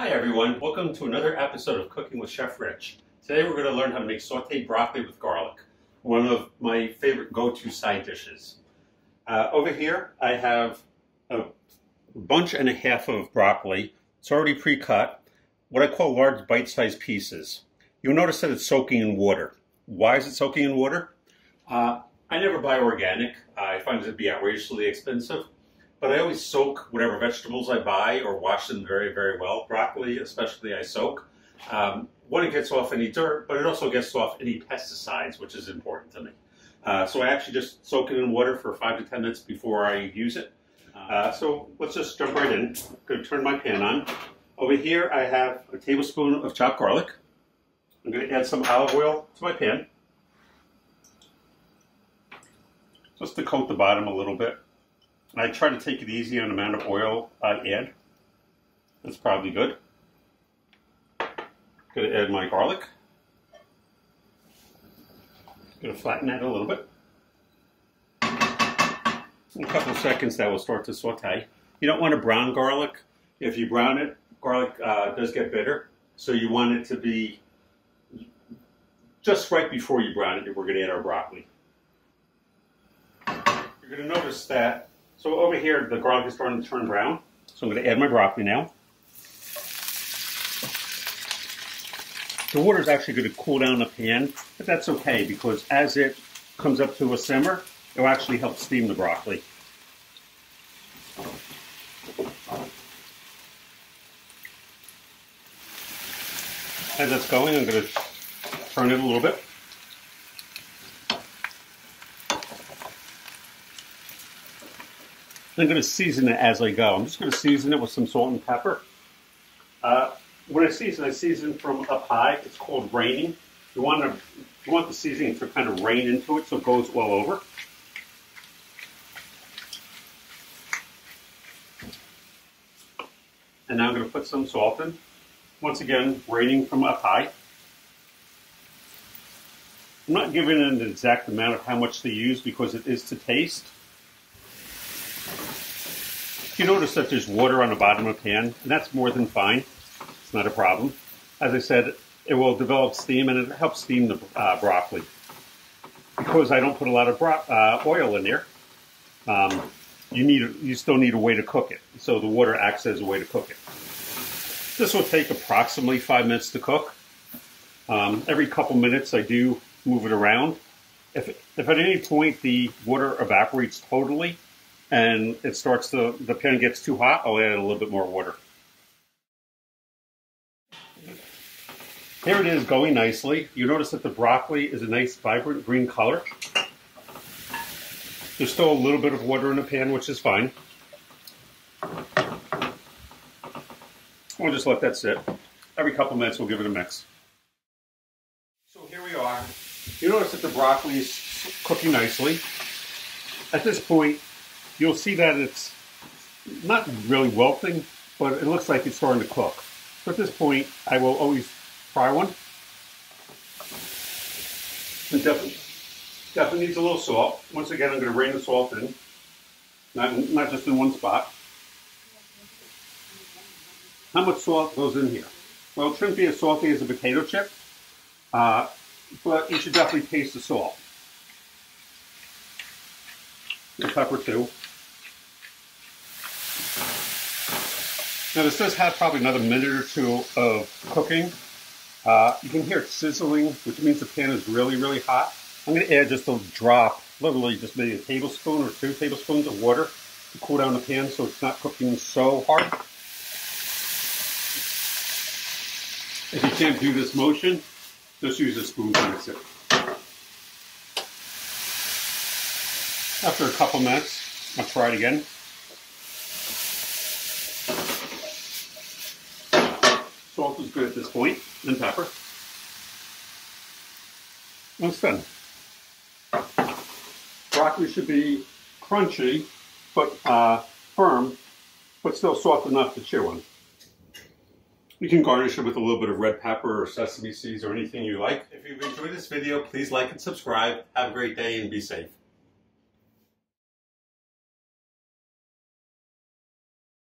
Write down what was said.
Hi everyone, welcome to another episode of Cooking with Chef Rich. Today we're going to learn how to make sauteed broccoli with garlic, one of my favorite go-to side dishes. Uh, over here I have a bunch and a half of broccoli. It's already pre-cut, what I call large bite-sized pieces. You'll notice that it's soaking in water. Why is it soaking in water? Uh, I never buy organic. I find it to be outrageously expensive. But I always soak whatever vegetables I buy or wash them very, very well. Broccoli, especially, I soak. Um, one, it gets off any dirt, but it also gets off any pesticides, which is important to me. Uh, so I actually just soak it in water for five to ten minutes before I use it. Uh, so let's just jump right in. I'm to turn my pan on. Over here, I have a tablespoon of chopped garlic. I'm to add some olive oil to my pan. Just to coat the bottom a little bit. I try to take it easy on the amount of oil I add. That's probably good. Gonna add my garlic. Gonna flatten that a little bit. In a couple seconds that will start to saute. You don't want to brown garlic. If you brown it, garlic uh, does get bitter. So you want it to be just right before you brown it, we're going to add our broccoli. You're going to notice that so over here, the garlic is starting to turn brown. So I'm going to add my broccoli now. The water is actually going to cool down the pan, but that's okay because as it comes up to a simmer, it will actually help steam the broccoli. As that's going, I'm going to turn it a little bit. I'm going to season it as I go. I'm just going to season it with some salt and pepper. Uh, when I season, I season from up high. It's called raining. You want to you want the seasoning to kind of rain into it so it goes all over. And now I'm going to put some salt in. Once again, raining from up high. I'm not giving an exact amount of how much to use because it is to taste you notice that there's water on the bottom of the pan, and that's more than fine. It's not a problem. As I said, it will develop steam and it helps steam the uh, broccoli. Because I don't put a lot of uh, oil in there, um, you need you still need a way to cook it. So the water acts as a way to cook it. This will take approximately five minutes to cook. Um, every couple minutes I do move it around. If, if at any point the water evaporates totally, and it starts to, the pan gets too hot, I'll add a little bit more water. Here it is going nicely. You notice that the broccoli is a nice vibrant green color. There's still a little bit of water in the pan, which is fine. We'll just let that sit. Every couple minutes we'll give it a mix. So here we are. You notice that the broccoli is cooking nicely. At this point, you'll see that it's not really wilting, but it looks like it's starting to cook. So at this point, I will always fry one. It definitely, definitely needs a little salt. Once again, I'm going to rain the salt in, not, not just in one spot. How much salt goes in here? Well, it shouldn't be as salty as a potato chip, uh, but you should definitely taste the salt. And pepper too. Now this does have probably another minute or two of cooking. Uh, you can hear it sizzling, which means the pan is really, really hot. I'm going to add just a drop, literally just maybe a tablespoon or two tablespoons of water to cool down the pan so it's not cooking so hard. If you can't do this motion, just use a spoon to mix it. After a couple minutes, I'll try it again. Salt is good at this point, and pepper. It's done. Broccoli should be crunchy, but uh, firm, but still soft enough to chew on. You can garnish it with a little bit of red pepper or sesame seeds or anything you like. If you've enjoyed this video, please like and subscribe. Have a great day and be safe.